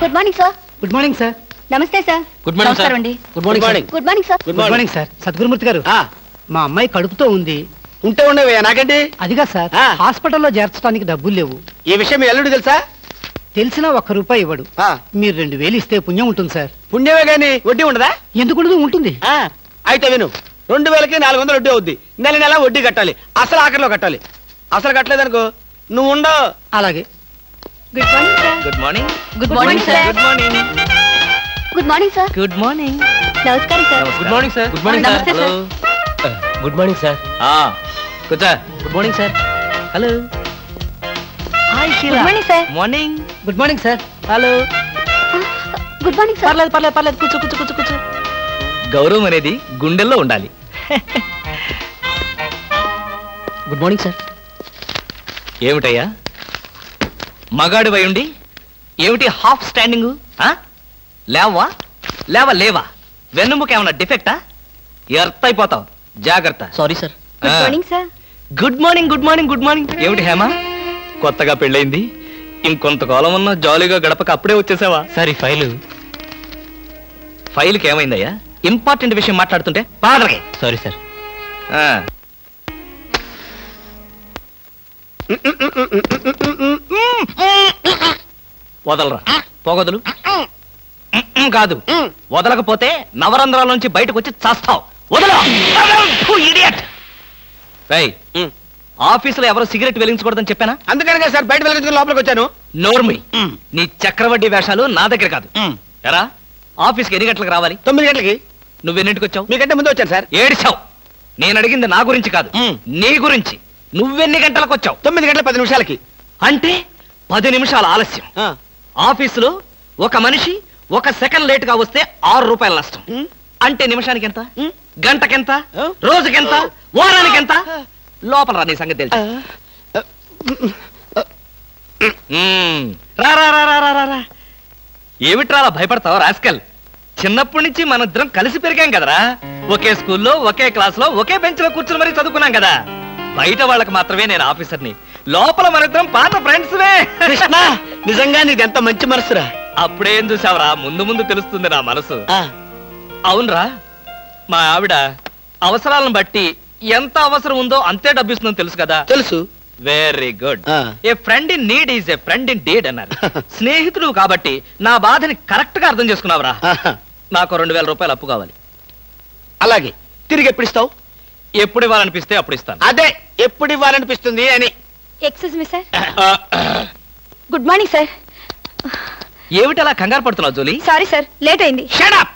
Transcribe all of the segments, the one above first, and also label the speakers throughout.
Speaker 1: Good morning sir
Speaker 2: good morning sir
Speaker 1: నమస్తే sir
Speaker 3: good morning sir
Speaker 1: అండి.
Speaker 2: Good morning sir
Speaker 1: good morning sir
Speaker 2: good morning sir Sadgurumurthy గారు.
Speaker 4: ఆ,
Speaker 2: మా అమ్మాయి కడుపుతో ఉంది.
Speaker 4: ఉంటే ఉండవే నాకండి
Speaker 2: అదిగా సార్.
Speaker 4: ఆ.
Speaker 2: హాస్పిటల్లో చేర్చడానికి డబ్బులు లేవు.
Speaker 4: ఈ విషయం మీ అల్లుడు తెలుసా?
Speaker 2: తెలిసినా ఒక్క రూపాయి ఇవ్వడు.
Speaker 4: ఆ,
Speaker 2: మీరు రెండు వేలు ఇస్తే పుణ్యం ఉంటుంది సార్.
Speaker 4: పుణ్యమే గాని వడ్డీ ఉండదా?
Speaker 2: ఎందుకు ఉండదు? ఉంటుంది.
Speaker 4: ఆ, అయితే విను. రెండు వేలకి నాలుగు వందలు వడ్డీ అవుద్ది. నెల నెల వడ్డీ కట్టాలి. అసలు ఆఖరిలో కట్టాలి. అసలు కట్టలేదనుకో. నువ్వు ఉండవు.
Speaker 2: అలాగే.
Speaker 1: Good morning sir
Speaker 3: good morning
Speaker 1: Good morning, sir.
Speaker 3: Good morning
Speaker 1: good morning sir
Speaker 3: good morning
Speaker 1: నమస్కారం sir
Speaker 3: good morning sir good morning
Speaker 1: నమస్తే,
Speaker 3: హలో గుడ్ మార్నింగ్ సార్ కూర్చో good morning sir hello hi
Speaker 1: good morning sir
Speaker 3: morning
Speaker 2: good morning sir
Speaker 3: hello
Speaker 1: good morning sir
Speaker 3: పర్లేదు పర్లేదు పర్లేదు కూర్చో కూర్చో కూర్చో కూర్చో గౌరవం అనేది గుండెల్లో ఉండాలి
Speaker 2: గుడ్ మార్నింగ్ సార్
Speaker 3: ఏమిటయ్యా మగాడి ఉండి ఏమిటి హాఫ్ స్టాండింగ్ లేవా? లేవా లేవా? వెన్నుముక ఏమన్నా డిఫెక్టా ఎర్త్ అయిపోతావు జాగ్రత్త.
Speaker 2: Sorry sir
Speaker 1: good morning sir
Speaker 3: good morning good morning good morning ఏమిటి హేమ? కొత్తగా పెళ్ళైంది ఇంకొంతకాలం ఉన్న జాలీగా గడపక అప్పుడే వచ్చేసావా? సరే ఫైలు. ఫైల్కి ఏమైందయ్యా? ఇంపార్టెంట్ విషయం మాట్లాడుతుంటే బాధలకి సారీ సార్ వదలరా. పోగొదలు. కాదు. వదలకపోతే నవరంధ్రాల నుంచి బయటకు వచ్చి చస్తావు. ఆఫీసులో ఎవరు సిగరెట్ వెలిగించకూడదని చెప్పానా?
Speaker 4: అందుకనే కదా సార్ బయట వెళ్ళి లోపలికి వచ్చాను.
Speaker 3: నోర్మి. నీ చక్రవడ్డీ వేషాలు నా దగ్గర కాదు. ఎరా? ఆఫీస్కి ఎన్ని గంటలకు రావాలి?
Speaker 4: తొమ్మిది గంటలకి.
Speaker 3: నువ్వెన్నింటికి వచ్చావు
Speaker 4: మీకంటే ముందు వచ్చాను సార్.
Speaker 3: ఏడిచావు. నేను అడిగింది నా గురించి కాదు. నీ గురించి. నువ్వెన్ని గంటలకు వచ్చావు?
Speaker 4: తొమ్మిది గంటల పది నిమిషాలకి.
Speaker 3: అంటే పది నిమిషాల ఆలస్యం. ఆఫీసులో ఒక మనిషి ఒక సెకండ్ లేట్గా వస్తే ఆరు రూపాయల నష్టం. అంటే నిమిషానికి ఎంత. గంటకెంత. రోజుకెంత? వారానికి ఎంత లోపల రా నీ సంగతి తెలుసు. ఏమిట్రా అలా భయపడతావు రాస్కల్? చిన్నప్పటి నుంచి మన ఇద్దరం కలిసి పెరిగాం కదరా. ఒకే స్కూల్లో ఒకే క్లాస్లో ఒకే బెంచ్లో కూర్చుని మరీ చదువుకున్నాం కదా. బయట వాళ్ళకి మాత్రమే నేను ఆఫీసర్ని. లోపల మనిద్దరం పాత ఫ్రెండ్స్
Speaker 4: కృష్ణ! నిజంగా నీది ఎంత మంచి మనసురా?
Speaker 3: అప్పుడేం చూసావురా ముందు ముందు తెలుస్తుంది నా మనసు.
Speaker 4: ఆ,
Speaker 3: అవునరా మా ఆవిడ అవసరాలను బట్టి ఎంత అవసరం ఉందో అంతే డబ్బిస్తుందని తెలుసు కదా?
Speaker 4: తెలుసు.
Speaker 3: వెరీ గుడ్
Speaker 4: ఆ.
Speaker 3: A friend in need is a friend indeed అన్నారు. స్నేహితుడు కాబట్టి నా బాధని కరెక్ట్గా అర్థం చేసుకున్నావురా.
Speaker 4: ఆహా.
Speaker 3: నాకు రెండు వేల రూపాయలు అప్పు కావాలి.
Speaker 4: అలాగే తిరిగి ఎప్పుడు ఇస్తావు?
Speaker 3: ఎప్పుడు ఇవ్వాలనిపిస్తే అప్పుడు ఇస్తాను.
Speaker 4: అదే ఎప్పుడు ఇవ్వాలనిపిస్తుంది అని.
Speaker 1: Excuse me sir good morning sir
Speaker 3: ఏమిటి అలా కంగారు పడుతున్నావు జోలి?
Speaker 1: సారీ సార్ లేట్ అయింది.
Speaker 4: షడప్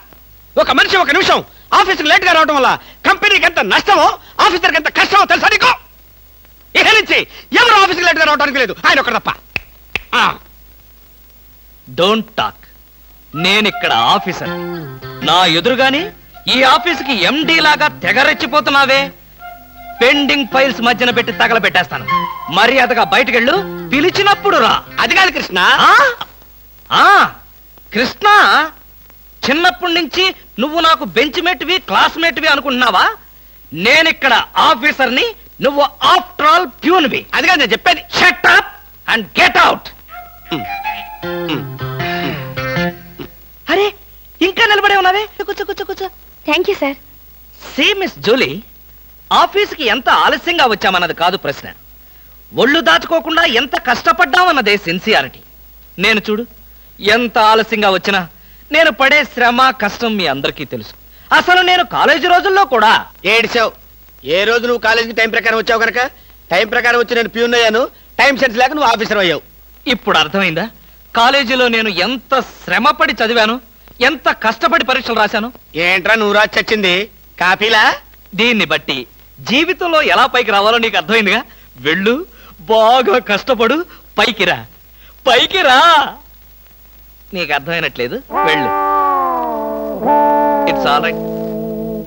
Speaker 4: ఒక మనిషి ఒక నిమిషం ఆఫీస్కి లేట్గా రావడం వల్ల కంపెనీకి ఎంత నష్టమో ఆఫీసర్కి ఎంత కష్టమో తెలుసా నీకు? ఇక నుంచి ఎవరు ఆఫీస్కి లేట్గా రావడానికి లేదు? ఆయన ఒకటి తప్ప.
Speaker 3: డోంట్ టాక్ నేను ఇక్కడ ఆఫీసర్. నా ఎదురుగాని ఈ ఆఫీస్కి ఎండి లాగా తెగరెచ్చిపోతున్నావే పెండింగ్ ఫైల్స్ మధ్యన పెట్టి తగలబెట్టేస్తాను. మర్యాదగా బయటకెళ్ళు. పిలిచినప్పుడు రా.
Speaker 4: అది కాదు కృష్ణ.
Speaker 3: ఆ? ఆ? కృష్ణ చిన్నప్పటి నుంచి నువ్వు నాకు బెంచ్ మేట్వి క్లాస్మేట్వి అనుకుంటున్నావా? నేనిక్కడ ఆఫీసర్ని నువ్వు ఆఫ్టర్ ఆల్ ప్యూన్వి.
Speaker 4: అది కాదు నేను చెప్పేది.
Speaker 3: Shut up and get out అరే ఇంకా నిలబడే ఉన్నావే? కూర్చో కూర్చో కూర్చో.
Speaker 1: Thank you sir
Speaker 3: say Miss Julie ఆఫీస్కి ఎంత ఆలస్యంగా వచ్చామన్నది కాదు ప్రశ్న. ఒళ్ళు దాచుకోకుండా ఎంత కష్టపడ్డామన్నదే సిన్సియారిటీ. నేను చూడు ఎంత ఆలస్యంగా వచ్చినా నేను పడే శ్రమ కష్టం మీ అందరికీ తెలుసు. అసలు నేను కాలేజీ రోజుల్లో కూడా
Speaker 4: ఏడిచావు? ఏ రోజు నువ్వు కాలేజీకి టైం ప్రకారం వచ్చావు కనుక? టైం ప్రకారం వచ్చి నేను ప్యూన్ అయ్యాను. టైం సెన్స్ లేక నువ్వు ఆఫీసర్ అయ్యావు.
Speaker 3: ఇప్పుడు అర్థమైందా? కాలేజీలో నేను ఎంత శ్రమపడి చదివాను? ఎంత కష్టపడి పరీక్షలు రాశాను?
Speaker 4: ఏంట్రా నువ్వు రాసి చచ్చింది? కాపీలా
Speaker 3: దీన్ని బట్టి జీవితంలో ఎలా పైకి రావాలో నీకు అర్థమైందిగా? వెళ్ళు బాగా కష్టపడు పైకి రా. పైకి రా! నీకు అర్థమైనట్లేదు? వెళ్ళు. It's all right